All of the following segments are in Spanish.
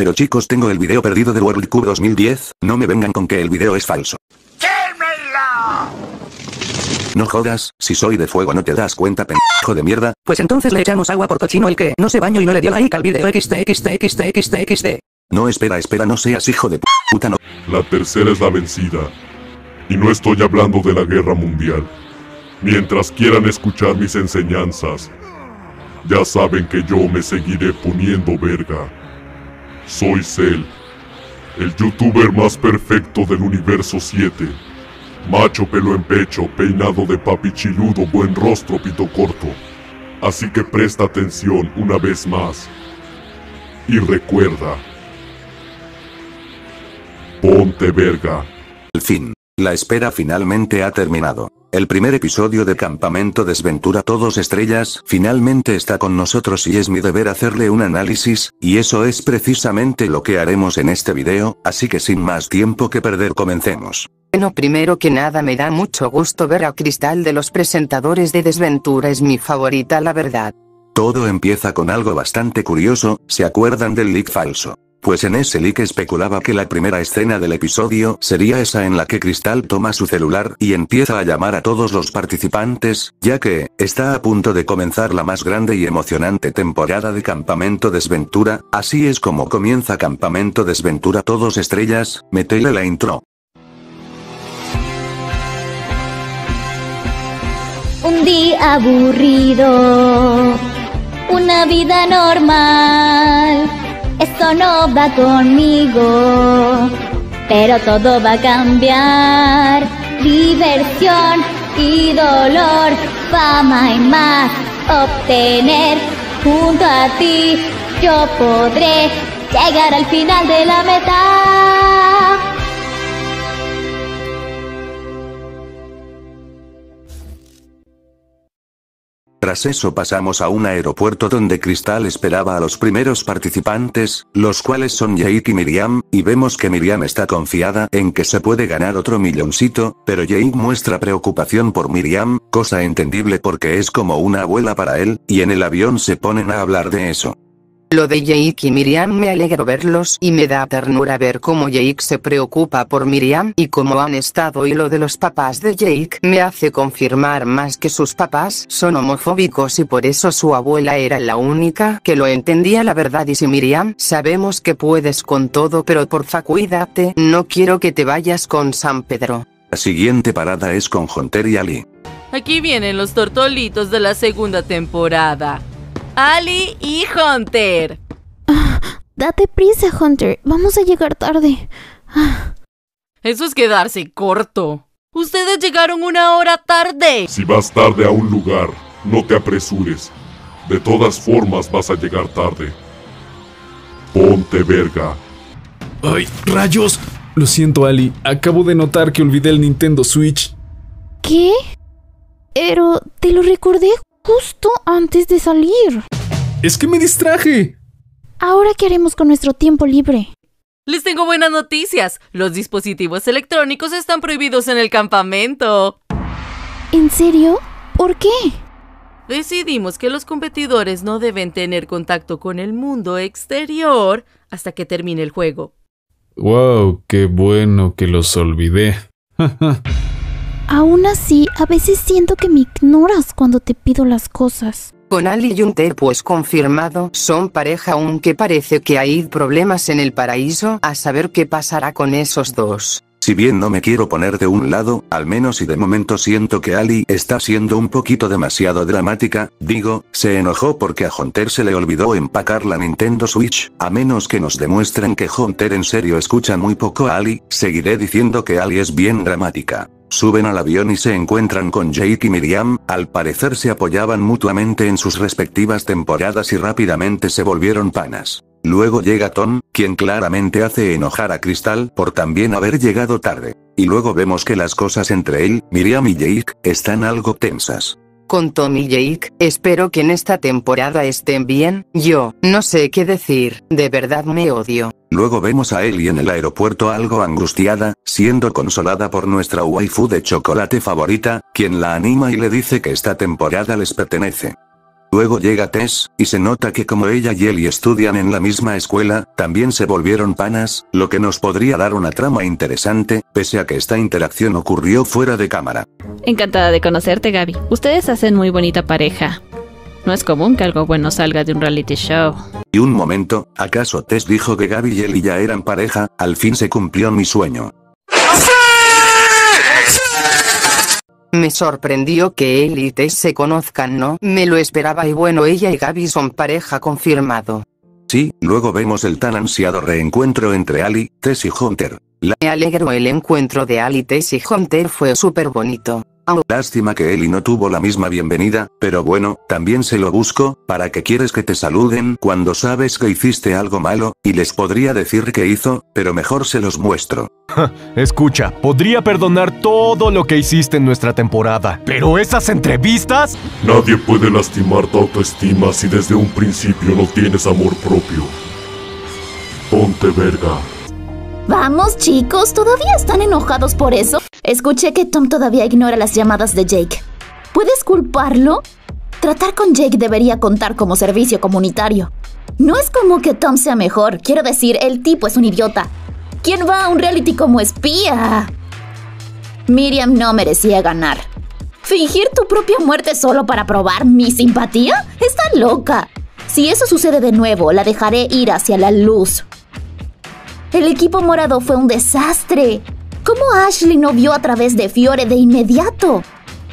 Pero chicos tengo el video perdido de World Cup 2010, no me vengan con que el video es falso. No jodas, si soy de fuego no te das cuenta pendejo de mierda. Pues entonces le echamos agua por cochino el que no se baño y no le dio like al video XD. No espera espera no seas hijo de puta no. La tercera es la vencida. Y no estoy hablando de la guerra mundial. Mientras quieran escuchar mis enseñanzas, ya saben que yo me seguiré poniendo verga. Soy Cell, el youtuber más perfecto del universo 7. Macho pelo en pecho, peinado de papi chiludo, buen rostro, pito corto. Así que presta atención una vez más. Y recuerda. Ponte verga. Al fin. La espera finalmente ha terminado. El primer episodio de Campamento Desventura Todos Estrellas finalmente está con nosotros y es mi deber hacerle un análisis, y eso es precisamente lo que haremos en este video, así que sin más tiempo que perder comencemos. Bueno, primero que nada me da mucho gusto ver a Cristal de los presentadores de Desventura es mi favorita la verdad. Todo empieza con algo bastante curioso, ¿se acuerdan del leak falso? Pues en ese leak especulaba que la primera escena del episodio sería esa en la que Cristal toma su celular y empieza a llamar a todos los participantes, ya que, está a punto de comenzar la más grande y emocionante temporada de Campamento Desventura, así es como comienza Campamento Desventura. Todos Estrellas, metele la intro. Un día aburrido, una vida normal esto no va conmigo, pero todo va a cambiar. Diversión y dolor, fama y más obtener. Junto a ti yo podré llegar al final de la meta. Tras eso pasamos a un aeropuerto donde Cristal esperaba a los primeros participantes, los cuales son Jake y Miriam, y vemos que Miriam está confiada en que se puede ganar otro milloncito, pero Jake muestra preocupación por Miriam, cosa entendible porque es como una abuela para él, y en el avión se ponen a hablar de eso. Lo de Jake y Miriam me alegro verlos y me da ternura ver cómo Jake se preocupa por Miriam y cómo han estado y lo de los papás de Jake me hace confirmar más que sus papás son homofóbicos y por eso su abuela era la única que lo entendía la verdad y si Miriam sabemos que puedes con todo pero porfa cuídate, no quiero que te vayas con San Pedro. La siguiente parada es con Hunter y Ali. Aquí vienen los tortolitos de la segunda temporada. Ali y Hunter. date prisa, Hunter. Vamos a llegar tarde. Eso es quedarse corto. Ustedes llegaron una hora tarde. Si vas tarde a un lugar, no te apresures. De todas formas vas a llegar tarde. Ponte verga. ¡Ay, rayos! Lo siento, Ali. Acabo de notar que olvidé el Nintendo Switch. ¿Qué? Pero te lo recordé justo antes de salir. Es que me distraje. Ahora, ¿qué haremos con nuestro tiempo libre? Les tengo buenas noticias. Los dispositivos electrónicos están prohibidos en el campamento. ¿En serio? ¿Por qué? Decidimos que los competidores no deben tener contacto con el mundo exterior hasta que termine el juego. ¡Wow! ¡Qué bueno que los olvidé! Aún así, a veces siento que me ignoras cuando te pido las cosas. Con Ali y Hunter pues confirmado, son pareja aunque parece que hay problemas en el paraíso, a saber qué pasará con esos dos. Si bien no me quiero poner de un lado, al menos y de momento siento que Ali está siendo un poquito demasiado dramática, digo, se enojó porque a Hunter se le olvidó empacar la Nintendo Switch, a menos que nos demuestren que Hunter en serio escucha muy poco a Ali, seguiré diciendo que Ali es bien dramática. Suben al avión y se encuentran con Jake y Miriam, al parecer se apoyaban mutuamente en sus respectivas temporadas y rápidamente se volvieron panas. Luego llega Tom, quien claramente hace enojar a Crystal por también haber llegado tarde. Y luego vemos que las cosas entre él, Miriam y Jake, están algo tensas con Tom y Jake, espero que en esta temporada estén bien, yo, no sé qué decir, de verdad me odio. Luego vemos a Ellie en el aeropuerto algo angustiada, siendo consolada por nuestra waifu de chocolate favorita, quien la anima y le dice que esta temporada les pertenece. Luego llega Tess, y se nota que como ella y Ellie estudian en la misma escuela, también se volvieron panas, lo que nos podría dar una trama interesante, pese a que esta interacción ocurrió fuera de cámara. Encantada de conocerte, Gaby. Ustedes hacen muy bonita pareja. No es común que algo bueno salga de un reality show. Y un momento, ¿acaso Tess dijo que Gaby y Ellie ya eran pareja? Al fin se cumplió mi sueño. Me sorprendió que él y Tess se conozcan, ¿no? Me lo esperaba y bueno, ella y Gaby son pareja confirmado. Sí, luego vemos el tan ansiado reencuentro entre Ali, Tess y Hunter. Me alegro el encuentro de Ali, Tess y Hunter fue súper bonito. Lástima que Ellie no tuvo la misma bienvenida, pero bueno, también se lo busco, ¿para qué quieres que te saluden cuando sabes que hiciste algo malo? Y les podría decir que hizo, pero mejor se los muestro. Escucha, podría perdonar todo lo que hiciste en nuestra temporada, pero esas entrevistas... Nadie puede lastimar tu autoestima si desde un principio no tienes amor propio. Ponte verga. Vamos, chicos, ¿todavía están enojados por eso? Escuché que Tom todavía ignora las llamadas de Jake. ¿Puedes culparlo? Tratar con Jake debería contar como servicio comunitario. No es como que Tom sea mejor, quiero decir, el tipo es un idiota. ¿Quién va a un reality como espía? Miriam no merecía ganar. ¿Fingir tu propia muerte solo para probar mi simpatía? Está loca. Si eso sucede de nuevo, la dejaré ir hacia la luz. El equipo morado fue un desastre. ¿Cómo Ashley no vio a través de Fiore de inmediato?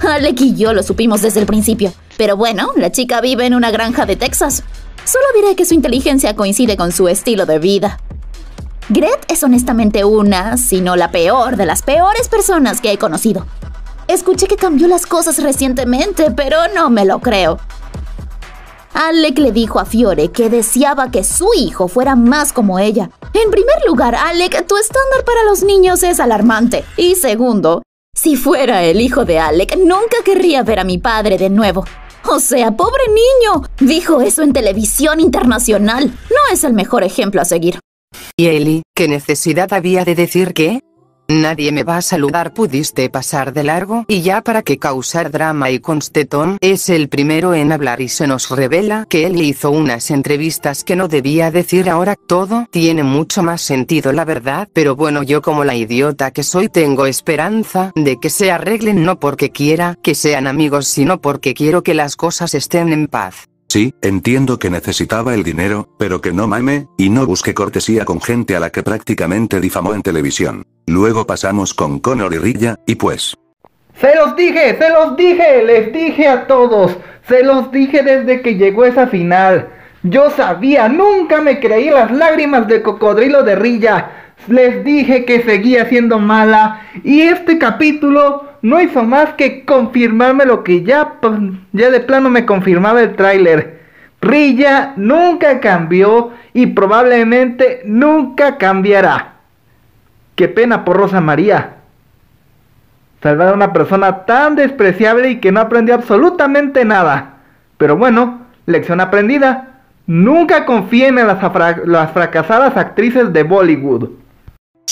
Alec y yo lo supimos desde el principio. Pero bueno, la chica vive en una granja de Texas. Solo diré que su inteligencia coincide con su estilo de vida. Gret es honestamente una, si no la peor, de las peores personas que he conocido. Escuché que cambió las cosas recientemente, pero no me lo creo. Alec le dijo a Fiore que deseaba que su hijo fuera más como ella. En primer lugar, Alec, tu estándar para los niños es alarmante. Y segundo, si fuera el hijo de Alec, nunca querría ver a mi padre de nuevo. O sea, pobre niño. Dijo eso en televisión internacional. No es el mejor ejemplo a seguir. ¿Y Eli, qué necesidad había de decir qué? Nadie me va a saludar, pudiste pasar de largo. Y ya para qué causar drama y constetón. Es el primero en hablar y se nos revela que él hizo unas entrevistas que no debía decir ahora. Todo tiene mucho más sentido la verdad, pero bueno yo como la idiota que soy tengo esperanza de que se arreglen. No porque quiera que sean amigos sino porque quiero que las cosas estén en paz. Sí, entiendo que necesitaba el dinero, pero que no mame, y no busque cortesía con gente a la que prácticamente difamó en televisión. Luego pasamos con Connor y Rilla, y pues... Se los dije, se los dije, les dije a todos, se los dije desde que llegó esa final. Yo sabía, nunca me creí las lágrimas de cocodrilo de Rilla. Les dije que seguía siendo mala y este capítulo no hizo más que confirmarme lo que ya, ya de plano me confirmaba el tráiler. Rilla nunca cambió y probablemente nunca cambiará. Qué pena por Rosa María. Salvar a una persona tan despreciable y que no aprendió absolutamente nada. Pero bueno, lección aprendida. Nunca confíen en las, las fracasadas actrices de Bollywood.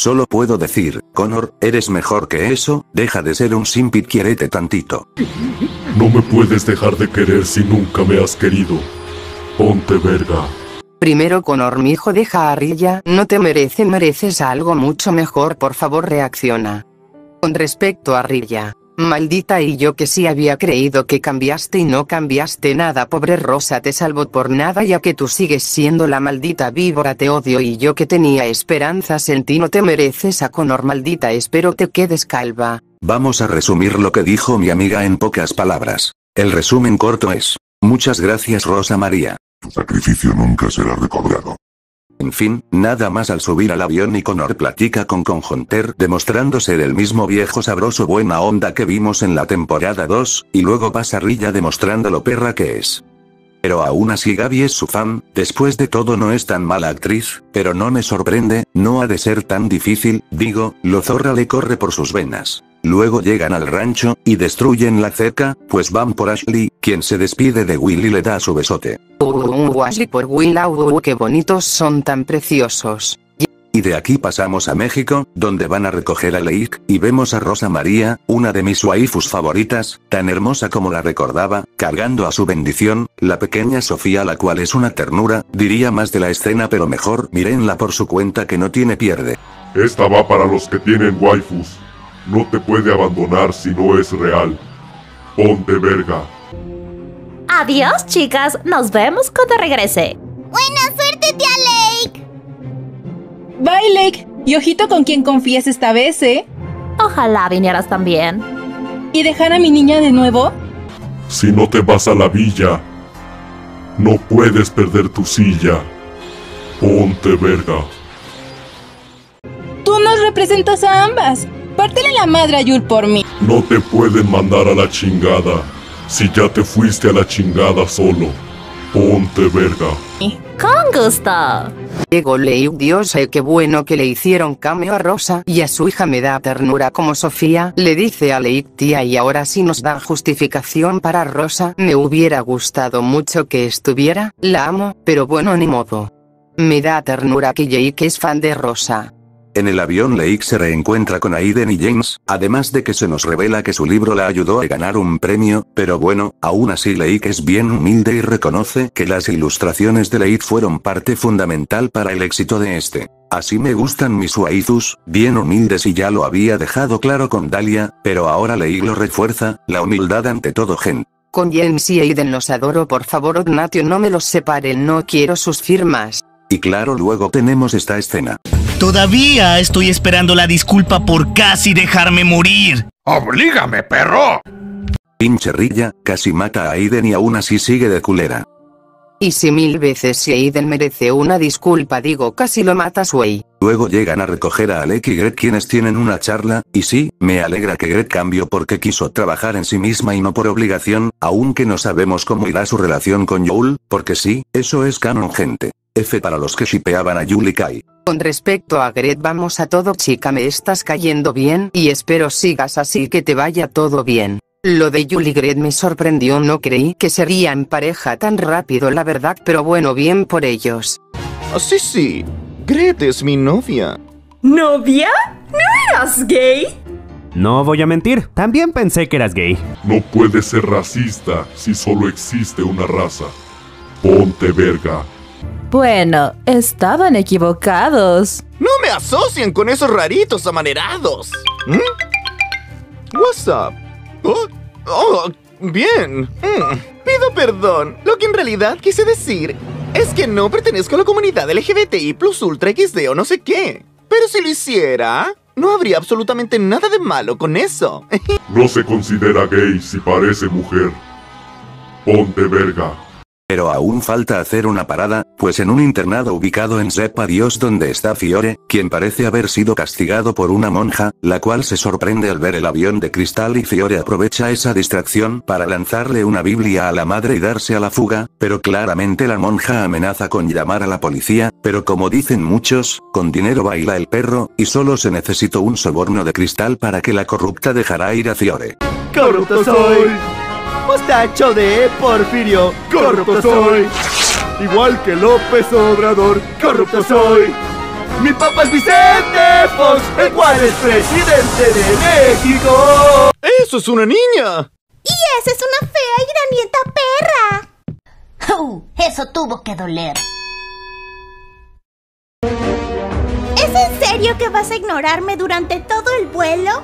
Solo puedo decir, Connor, eres mejor que eso, deja de ser un simpit, quiérete tantito. No me puedes dejar de querer si nunca me has querido. Ponte verga. Primero Connor mi hijo deja a Rilla, no te merece mereces algo mucho mejor por favor reacciona. Con respecto a Rilla, Maldita y yo que sí había creído que cambiaste y no cambiaste nada pobre Rosa te salvo por nada ya que tú sigues siendo la maldita víbora te odio y yo que tenía esperanzas en ti no te mereces a Conor maldita espero te quedes calva. Vamos a resumir lo que dijo mi amiga en pocas palabras. El resumen corto es, muchas gracias Rosa María. Tu sacrificio nunca será recordado. En fin, nada más al subir al avión y Connor platica con Conjunter demostrando ser el mismo viejo sabroso buena onda que vimos en la temporada 2, y luego pasa Rilla demostrando lo perra que es. Pero aún así Gaby es su fan, después de todo no es tan mala actriz, pero no me sorprende, no ha de ser tan difícil, digo, lo zorra le corre por sus venas. Luego llegan al rancho, y destruyen la cerca, pues van por Ashley, quien se despide de Will y le da su besote. Uh, Ashley por Will, uh, qué bonitos son tan preciosos. Y de aquí pasamos a México, donde van a recoger a Leik, y vemos a Rosa María, una de mis waifus favoritas, tan hermosa como la recordaba, cargando a su bendición, la pequeña Sofía la cual es una ternura, diría más de la escena pero mejor mírenla por su cuenta que no tiene pierde. Esta va para los que tienen waifus. No te puede abandonar si no es real. Ponte verga. Adiós, chicas. Nos vemos cuando regrese. Buena suerte, tía Lake. Bye, Lake. Y ojito con quien confíes esta vez, ¿eh? Ojalá vinieras también. ¿Y dejar a mi niña de nuevo? Si no te vas a la villa, no puedes perder tu silla. Ponte verga. Tú nos representas a ambas. Pártele la madre a Yul por mí. No te pueden mandar a la chingada. Si ya te fuiste a la chingada solo. Ponte verga. Con gusto. Llegó Leo, Dios, eh, qué bueno que le hicieron cameo a Rosa y a su hija me da ternura como Sofía, le dice a Leik tía y ahora sí nos dan justificación para Rosa, me hubiera gustado mucho que estuviera, la amo, pero bueno ni modo. Me da ternura que Jake es fan de Rosa. En el avión Leik se reencuentra con Aiden y James, además de que se nos revela que su libro la ayudó a ganar un premio, pero bueno, aún así Leik es bien humilde y reconoce que las ilustraciones de Leik fueron parte fundamental para el éxito de este. Así me gustan mis waifus, bien humildes y ya lo había dejado claro con Dalia, pero ahora Leik lo refuerza, la humildad ante todo gen. Con James y Aiden los adoro por favor Ignatio no me los separen no quiero sus firmas. Y claro luego tenemos esta escena. Todavía estoy esperando la disculpa por casi dejarme morir. ¡Oblígame, perro! Pinche Rilla, casi mata a Aiden y aún así sigue de culera. Y si mil veces si Aiden merece una disculpa digo casi lo mata Sway. Luego llegan a recoger a Alec y Greg quienes tienen una charla, y sí, me alegra que Greg cambió porque quiso trabajar en sí misma y no por obligación, aunque no sabemos cómo irá su relación con Joel, porque sí, eso es canon gente. F para los que shipeaban a Yul y Kai. Con respecto a Gret vamos a todo chica me estás cayendo bien y espero sigas así que te vaya todo bien. Lo de y Gret me sorprendió no creí que serían pareja tan rápido la verdad pero bueno bien por ellos. Sí, sí. Gret es mi novia. ¿Novia? ¿No eras gay? No voy a mentir, también pensé que eras gay. No puedes ser racista si solo existe una raza. Ponte verga. Bueno, estaban equivocados. No me asocien con esos raritos amanerados. ¿Mm? What's up? Oh, oh, bien. Mm, Pido perdón. Lo que en realidad quise decir es que no pertenezco a la comunidad LGBTI plus ultra XD o no sé qué. Pero si lo hiciera, no habría absolutamente nada de malo con eso. No se considera gay si parece mujer. Ponte verga. Pero aún falta hacer una parada, pues en un internado ubicado en Sepa Dios donde está Fiore, quien parece haber sido castigado por una monja, la cual se sorprende al ver el avión de cristal y Fiore aprovecha esa distracción para lanzarle una Biblia a la madre y darse a la fuga, pero claramente la monja amenaza con llamar a la policía, pero como dicen muchos, con dinero baila el perro, y solo se necesita un soborno de cristal para que la corrupta dejará ir a Fiore. ¡Corrupto soy! Mostacho de Porfirio, corrupto soy. Igual que López Obrador, corrupto soy. Mi papá es Vicente Fox, el cual es presidente de México. ¡Eso es una niña! Y esa es una fea y granienta perra. Uh, eso tuvo que doler. ¿Es en serio que vas a ignorarme durante todo el vuelo?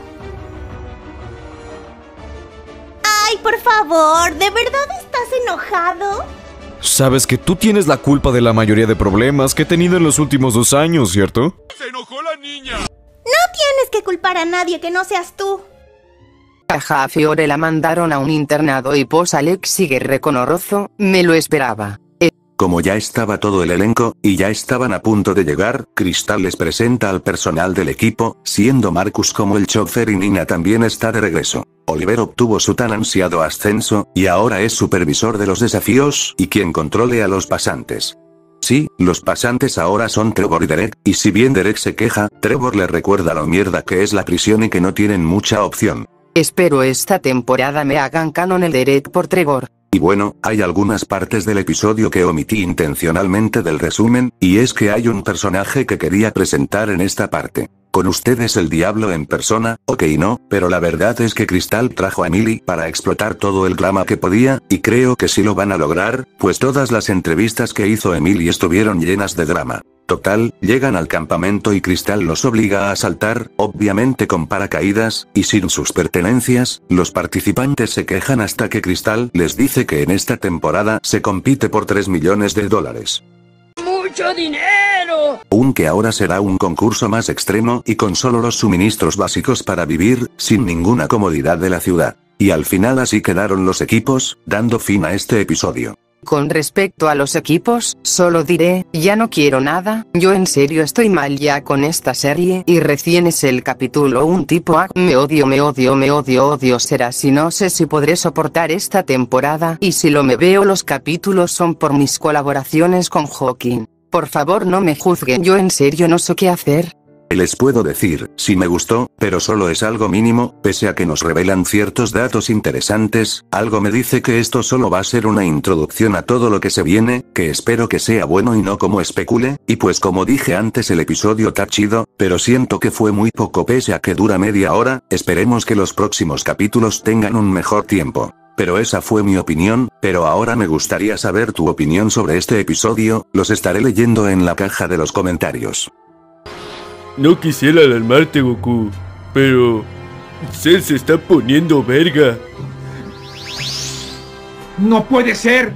Ay, por favor, ¿de verdad estás enojado? Sabes que tú tienes la culpa de la mayoría de problemas que he tenido en los últimos dos años, ¿cierto? No tienes que culpar a nadie que no seas tú. Ajá, a Fiore la mandaron a un internado y pos Alex sigue reconorozo, me lo esperaba. Como ya estaba todo el elenco, y ya estaban a punto de llegar, Cristal les presenta al personal del equipo, siendo Marcus como el chofer y Nina también está de regreso. Oliver obtuvo su tan ansiado ascenso, y ahora es supervisor de los desafíos y quien controle a los pasantes. Sí, los pasantes ahora son Trevor y Derek, y si bien Derek se queja, Trevor le recuerda lo mierda que es la prisión y que no tienen mucha opción. Espero esta temporada me hagan canon el Derek por Trevor. Y bueno, hay algunas partes del episodio que omití intencionalmente del resumen, y es que hay un personaje que quería presentar en esta parte. Con ustedes el diablo en persona, ok no, pero la verdad es que Cristal trajo a Emily para explotar todo el drama que podía, y creo que sí lo van a lograr, pues todas las entrevistas que hizo Emily estuvieron llenas de drama. Total, llegan al campamento y Cristal los obliga a saltar, obviamente con paracaídas, y sin sus pertenencias, los participantes se quejan hasta que Cristal les dice que en esta temporada se compite por 3 millones de dólares. ¡Mucho dinero! Un que ahora será un concurso más extremo y con solo los suministros básicos para vivir, sin ninguna comodidad de la ciudad. Y al final así quedaron los equipos, dando fin a este episodio. Con respecto a los equipos, solo diré, ya no quiero nada, yo en serio estoy mal ya con esta serie y recién es el capítulo un tipo A, me odio me odio me odio odio será si no sé si podré soportar esta temporada y si lo me veo los capítulos son por mis colaboraciones con Hawking. Por favor no me juzguen yo en serio no sé qué hacer. Les puedo decir, si me gustó, pero solo es algo mínimo, pese a que nos revelan ciertos datos interesantes, algo me dice que esto solo va a ser una introducción a todo lo que se viene, que espero que sea bueno y no como especule, y pues como dije antes el episodio está chido, pero siento que fue muy poco pese a que dura media hora, esperemos que los próximos capítulos tengan un mejor tiempo. Pero esa fue mi opinión, pero ahora me gustaría saber tu opinión sobre este episodio, los estaré leyendo en la caja de los comentarios. No quisiera alarmarte, Goku, pero... Cell se está poniendo verga. ¡No puede ser!